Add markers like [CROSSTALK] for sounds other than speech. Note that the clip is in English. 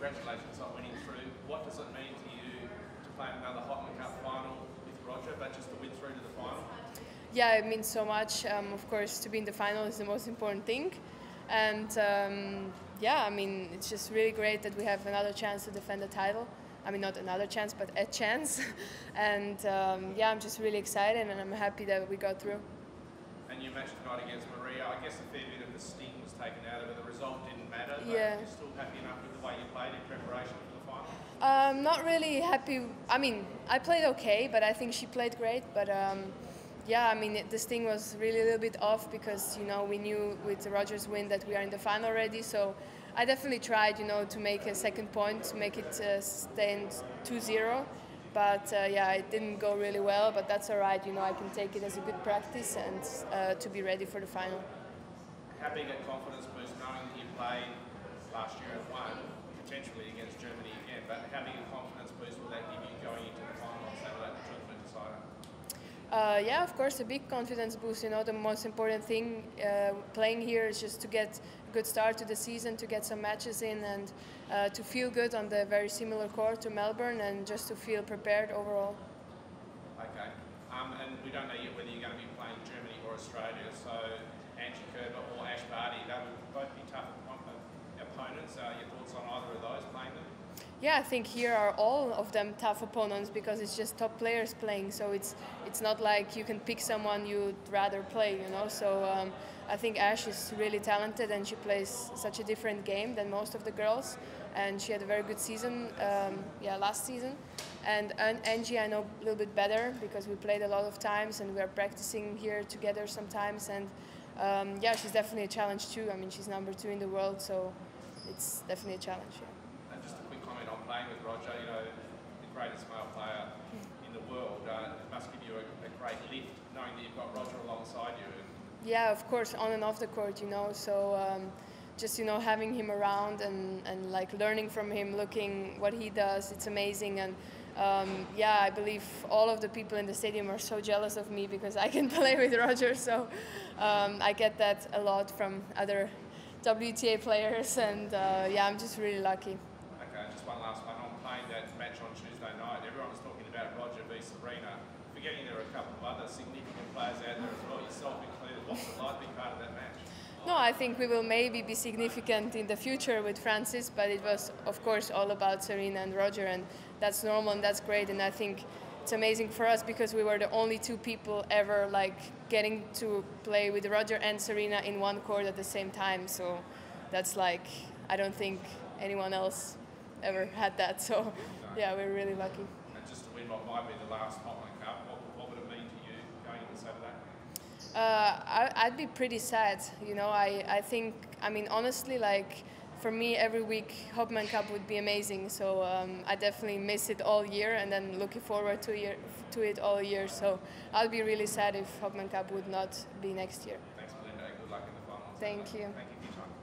congratulations on winning through. What does it mean to you to play another Hopman Cup final with Roger, but just to win through to the final? Yeah, it means so much. Um, of course, to be in the final is the most important thing. And um, yeah, I mean, it's just really great that we have another chance to defend the title. I mean, not another chance, but a chance. [LAUGHS] and um, yeah, I'm just really excited and I'm happy that we got through. And you matched tonight against Maria. I guess a fair bit of the sting was taken out of it. The result didn't matter. Yeah. You're still happy enough with the way you played in preparation for the final? Um, not really happy. I mean, I played okay, but I think she played great. But um, yeah, I mean, it, this thing was really a little bit off because you know we knew with the Rogers win that we are in the final already. So I definitely tried, you know, to make a second point, to make it uh, stand 2-0. But uh, yeah, it didn't go really well. But that's all right. You know, I can take it as a good practice and uh, to be ready for the final. How big a confidence boost knowing that you played last year and won, potentially against Germany again, but how big a confidence boost will that give you going into the final on Saturday, the tournament decider? Uh, yeah, of course, a big confidence boost. You know, the most important thing uh, playing here is just to get a good start to the season, to get some matches in, and uh, to feel good on the very similar court to Melbourne, and just to feel prepared overall. Okay. Um, and we don't know yet whether you're going to be playing Germany or Australia. So Angie Kerber or Ash Barty, that would both be tough op- opponents. Uh, your thoughts on either of those playing them? Yeah, I think here are all of them tough opponents because it's just top players playing. So it's it's not like you can pick someone you'd rather play, you know. So um, I think Ash is really talented and she plays such a different game than most of the girls. And she had a very good season, um, yeah, last season. And An- Angie, I know a little bit better because we played a lot of times and we are practicing here together sometimes. And um, yeah, she's definitely a challenge too. I mean, she's number two in the world, so it's definitely a challenge. Yeah. And just a quick comment on playing with Roger, you know, the greatest male player in the world. Uh, it must give you a, a great lift knowing that you've got Roger alongside you. And Yeah, of course, on and off the court, you know. So um, just you know having him around and, and like learning from him, looking what he does, it's amazing. And um, yeah, I believe all of the people in the stadium are so jealous of me because I can [LAUGHS] play with Roger. So um, I get that a lot from other WTA players, and uh, yeah, I'm just really lucky. Just one last one. On playing that match on Tuesday night, everyone was talking about Roger v Serena. Forgetting there are a couple of other significant players out there as well, yourself included. What's it like being part of that match? No, I think we will maybe be significant in the future with Frances, but it was, of course, all about Serena and Roger, and that's normal and that's great. And I think it's amazing for us because we were the only two people ever like getting to play with Roger and Serena in one court at the same time. So that's like I don't think anyone else ever had that. So yeah, we're really lucky. And just to win what might be the last Hopman Cup, what, what would it mean to you going into Saturday? Uh, I, I'd be pretty sad. You know, I, I think, I mean, honestly, like, for me, every week, Hopman Cup would be amazing. So um, I definitely miss it all year and then looking forward to, year, to it all year. So I'll be really sad if Hopman Cup would not be next year. Thanks, Belinda. Good luck in the final. Thank you. Thank you for your time.